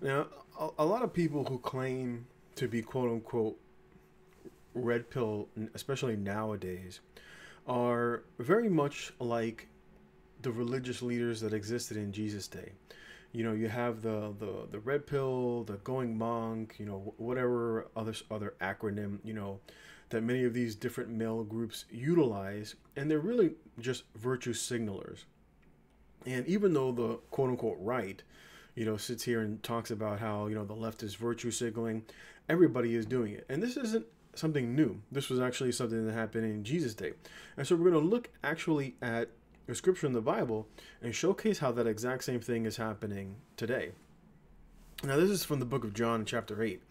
Now, a, a lot of people who claim to be quote unquote red pill, especially nowadays, are very much like the religious leaders that existed in Jesus' day. You know, you have the the the red pill, the going monk, you know, whatever other other acronym, you know, that many of these different male groups utilize, and they're really just virtue signalers. And even though the quote unquote right, you know, sits here and talks about how, you know, the left is virtue signaling, everybody is doing it. And this isn't something new. This was actually something that happened in Jesus' day. And so we're going to look actually at a scripture in the Bible and showcase how that exact same thing is happening today. Now, this is from the book of John, chapter 8.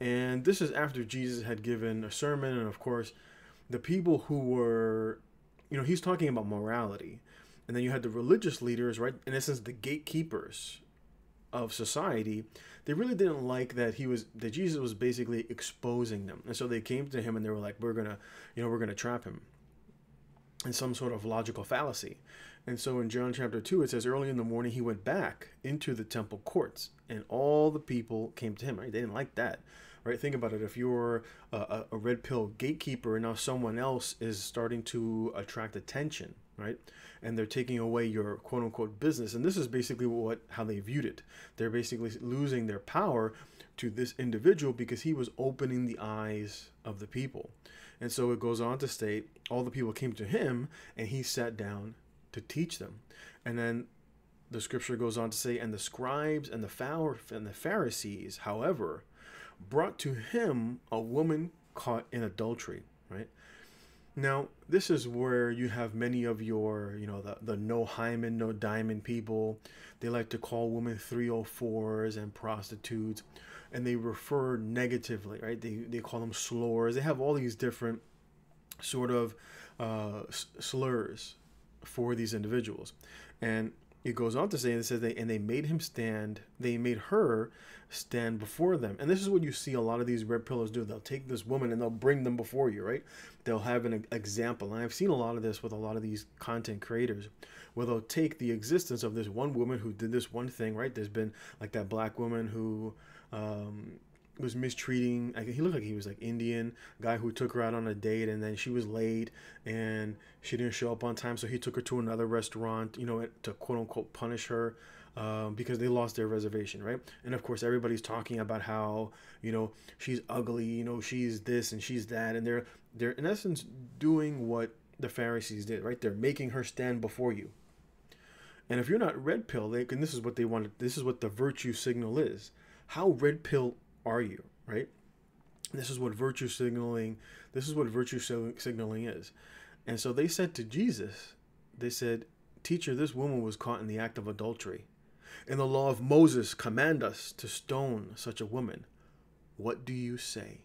And this is after Jesus had given a sermon. And of course, the people who were, you know, he's talking about morality. And then you had the religious leaders, right? In essence, the gatekeepers of society. They really didn't like that he was, that Jesus was basically exposing them. And so they came to him and they were like, we're to, you know, we're to trap him in some sort of logical fallacy. And so in John chapter 2, it says, Early in the morning, he went back into the temple courts, and all the people came to him. Right? They didn't like that. Right? Think about it. If you're a, a red pill gatekeeper and now someone else is starting to attract attention, right? And they're taking away your quote unquote business. And this is basically what how they viewed it. They're basically losing their power to this individual because he was opening the eyes of the people. And so it goes on to state all the people came to him and he sat down to teach them. And then the scripture goes on to say, and the scribes and the and the Pharisees, however, brought to him a woman caught in adultery, right? Now, this is where you have many of your, you know, the, the no hymen, no diamond people. They like to call women 304s and prostitutes and they refer negatively, right? They, they call them slurs. They have all these different sort of uh, slurs for these individuals. And it goes on to say, it says they, and they made him stand, they made her stand before them. And this is what you see a lot of these red pillars do. They'll take this woman and they'll bring them before you, right? They'll have an example. And I've seen a lot of this with a lot of these content creators where they'll take the existence of this one woman who did this one thing, right? There's been like that black woman who um, was mistreating. he looked like he was like Indian guy who took her out on a date, and then she was late and she didn't show up on time, so he took her to another restaurant, you know, to quote unquote punish her. Um, because they lost their reservation, right? And of course, everybody's talking about how you know she's ugly, you know she's this and she's that, and they're they're in essence doing what the Pharisees did, right? They're making her stand before you. And if you're not red pill, they and this is what they wanted. This is what the virtue signal is how red pill are you, right? This is what virtue signaling, this is what virtue signaling is. And so they said to Jesus, they said, Teacher, this woman was caught in the act of adultery. In the law of Moses, command us to stone such a woman. What do you say?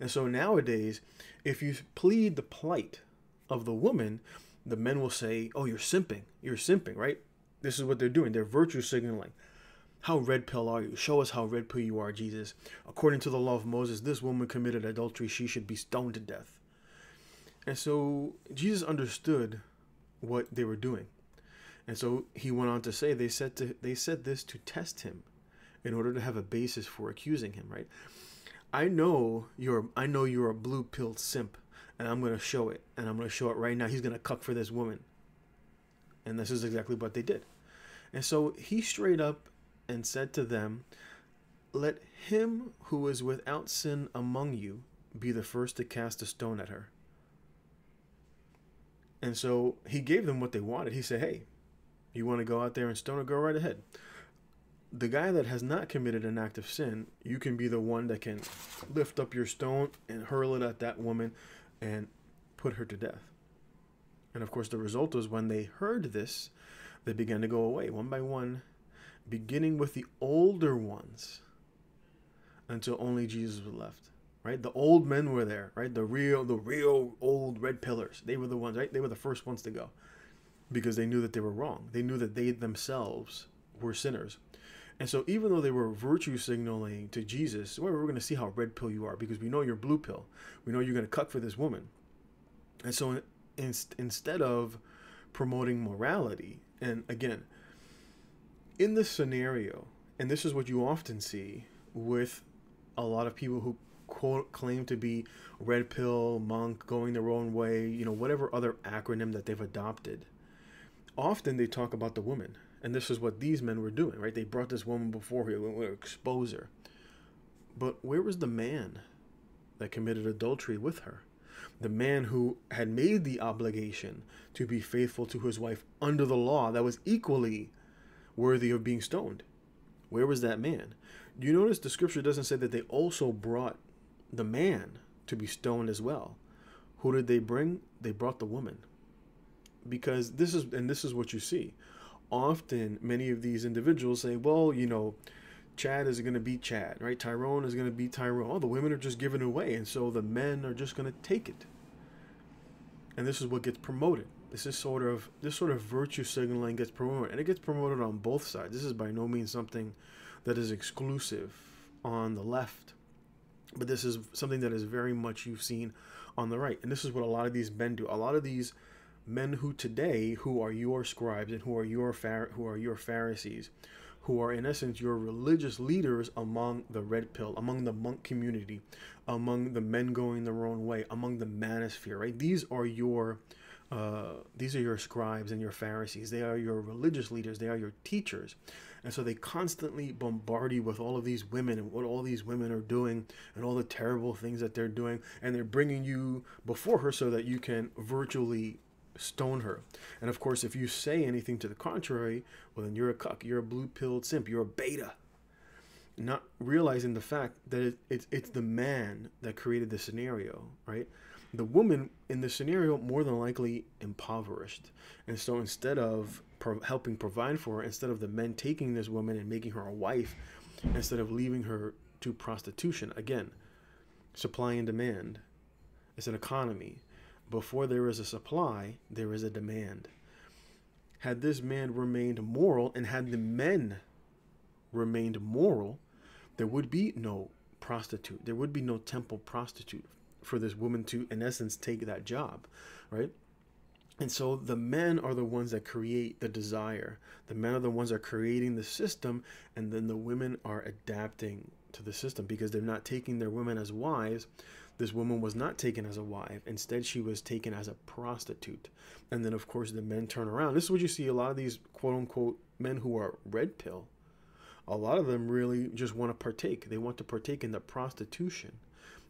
And so nowadays, if you plead the plight of the woman, the men will say, Oh, you're simping. You're simping, right? This is what they're doing. They're virtue signaling. How red pill are you? Show us how red pill you are, Jesus. According to the law of Moses, this woman committed adultery. She should be stoned to death. And so Jesus understood what they were doing. And so he went on to say they said to they said this to test him in order to have a basis for accusing him, right? I know you're I know you're a blue pilled simp, and I'm gonna show it, and I'm gonna show it right now. He's gonna cuck for this woman. And this is exactly what they did. And so he straight up and said to them, Let him who is without sin among you be the first to cast a stone at her. And so he gave them what they wanted. He said, Hey, you want to go out there and stone her? Go right ahead. The guy that has not committed an act of sin, you can be the one that can lift up your stone and hurl it at that woman and put her to death. And of course, the result was when they heard this, they began to go away one by one beginning with the older ones until only Jesus was left. Right? The old men were there, right? The real the real old red pillars. They were the ones, right? They were the first ones to go. Because they knew that they were wrong. They knew that they themselves were sinners. And so even though they were virtue signaling to Jesus, well, we're going to see how red pill you are because we know you're blue pill. We know you're going to cut for this woman. And so in, instead of promoting morality, and again, in this scenario, and this is what you often see with a lot of people who quote claim to be red pill monk going their own way you know whatever other acronym that they've adopted often they talk about the woman. And this is what these men were doing right? They brought this woman before here to expose her. But where was the man that committed adultery with her? The man who had made the obligation to be faithful to his wife under the law that was equally worthy of being stoned where was that man you notice the scripture doesn't say that they also brought the man to be stoned as well. Who did they bring? They brought the woman. Because this is, and this is what you see. Often, many of these individuals say, well, you know, Chad is going to beat Chad, right? Tyrone is going to beat Tyrone. Oh, the women are just given away, and so the men are just going to take it. And this is what gets promoted. This is sort of this sort of virtue signaling gets promoted, and it gets promoted on both sides. This is by no means something that is exclusive on the left but this is something that is very much you've seen on the right. And this is what a lot of these men do. A lot of these men who today, who are your scribes and who are your who are your Pharisees, who are in essence your religious leaders among the red pill, among the monk community, among the men going their own way, among the manosphere, right? These are your uh, these are your scribes and your Pharisees. They are your religious leaders. They are your teachers. And so they constantly bombard you with all of these women and what all these women are doing and all the terrible things that they're doing. And they're bringing you before her so that you can virtually stone her. And of course, if you say anything to the contrary, well, then you're a cuck, you're a blue pilled simp, you're a beta. Not realizing the fact that it, it's, it's the man that created the scenario, right? The woman in the scenario more than likely impoverished. And so instead of pro- helping provide for her instead of the men taking this woman and making her a wife instead of leaving her to prostitution. Again, supply and demand. It's an economy. Before there is a supply, there is a demand. Had this man remained moral and had the men remained moral, there would be no prostitute. There would be no temple prostitute for this woman to, in essence, take that job, right? And so the men are the ones that create the desire. The men are the ones that are creating the system, and then the women are adapting to the system because they're not taking their women as wives. This woman was not taken as a wife. Instead, she was taken as a prostitute. And then, of course, the men turn around. This is what you see a lot of these quote unquote men who are red pill. A lot of them really just want to partake. They want to partake in the prostitution.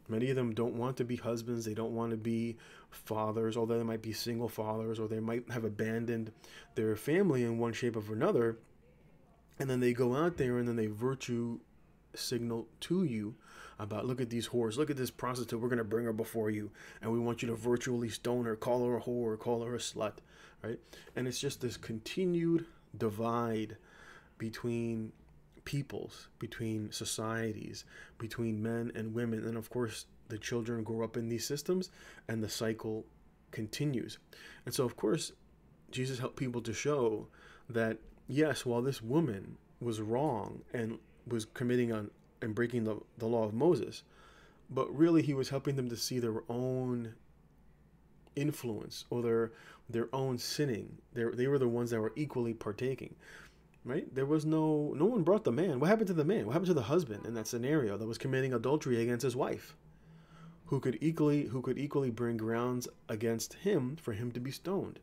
Many of them don't want to be husbands. They don't want to be fathers, although they might be single fathers, or they might have abandoned their family in one shape or another. And then they go out there and then they virtue signal to you about look at these whores, look at this prostitute, we're gonna bring her before you, and we want you to virtually stone her, call her a whore, call her a slut, right? And it's just this continued divide between peoples, between societies, between men and women. And of course, the children grow up in these systems and the cycle continues. And so, of course, Jesus helped people to show that, yes, while this woman was wrong and was committing on and breaking the, the law of Moses, but really he was helping them to see their own influence or their their own sinning. They, they were the ones that were equally partaking right? There was no no one brought the man. What happened to the man? What happened to the husband in that scenario that was committing adultery against his wife? Who could equally who could equally bring grounds against him for him to be stoned?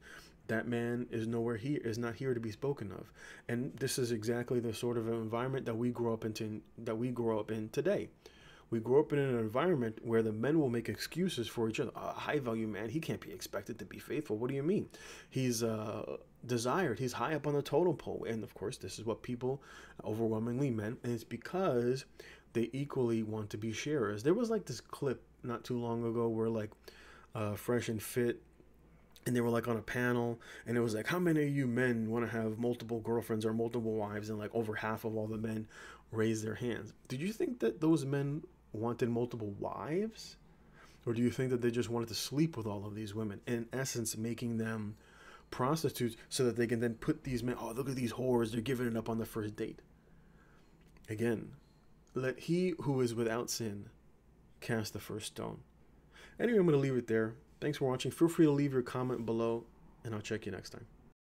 That man is nowhere here is not here to be spoken of. And this is exactly the sort of environment that we grow up into that we grow up in today. We grow up in an environment where the men will make excuses for each other. A high value man, he can't be expected to be faithful. What do you mean? He's uh, desired. He's high up on the totem pole. And of course, this is what people overwhelmingly meant. And it's because they equally want to be sharers. There was like this clip not too long ago where like uh, Fresh and Fit and they were like on a panel and it was like how many of you men want to have multiple girlfriends or multiple wives and like over half of all the men raised their hands did you think that those men wanted multiple wives? Or do you think that they just wanted to sleep with all of these women, in essence, making them prostitutes so that they can then put these men, oh, look at these whores, they're giving it up on the first date? Again, let he who is without sin cast the first stone. Anyway, I'm going to leave it there. Thanks for watching. Feel free to leave your comment below, and I'll check you next time.